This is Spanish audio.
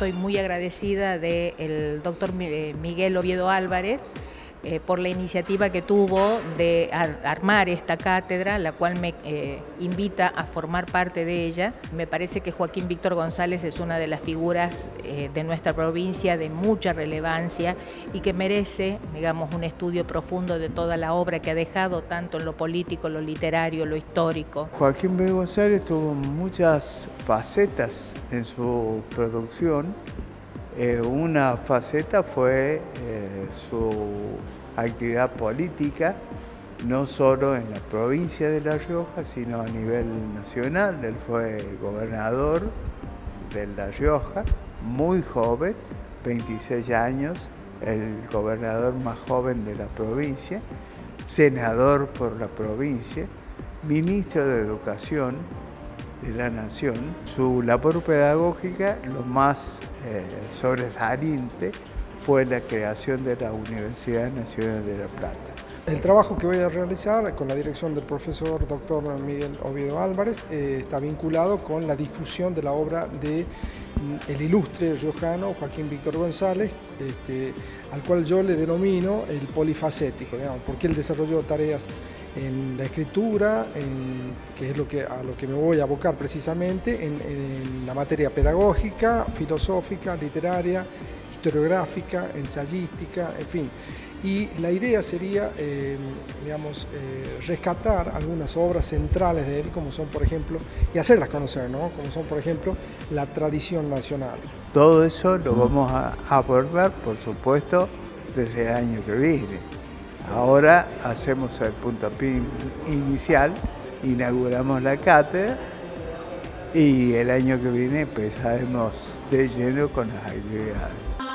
estoy muy agradecida del doctor Miguel Oviedo Álvarez, eh, por la iniciativa que tuvo de armar esta cátedra, la cual me eh, invita a formar parte de ella. Me parece que Joaquín Víctor González es una de las figuras eh, de nuestra provincia de mucha relevancia y que merece, digamos, un estudio profundo de toda la obra que ha dejado, tanto en lo político, lo literario, lo histórico. Joaquín Víctor González tuvo muchas facetas en su producción una faceta fue su actividad política, no solo en la provincia de La Rioja, sino a nivel nacional. Él fue gobernador de La Rioja, muy joven, 26 años, el gobernador más joven de la provincia, senador por la provincia, ministro de Educación, de la Nación. Su labor pedagógica, lo más eh, sobresaliente, fue la creación de la Universidad Nacional de La Plata. El trabajo que voy a realizar con la dirección del profesor doctor Miguel Oviedo Álvarez eh, está vinculado con la difusión de la obra de mm, el ilustre riojano Joaquín Víctor González, este, al cual yo le denomino el polifacético, porque él desarrolló tareas en la escritura, que es lo que, a lo que me voy a abocar precisamente, en, la materia pedagógica, filosófica, literaria, historiográfica, ensayística, en fin. Y la idea sería, eh, digamos, eh, rescatar algunas obras centrales de él, como son, por ejemplo, y hacerlas conocer, ¿no? Como son, por ejemplo, la tradición nacional. Todo eso lo vamos a abordar, por supuesto, desde el año que viene. Ahora hacemos el puntapié inicial, inauguramos la cátedra y el año que viene empezaremos de lleno con las actividades.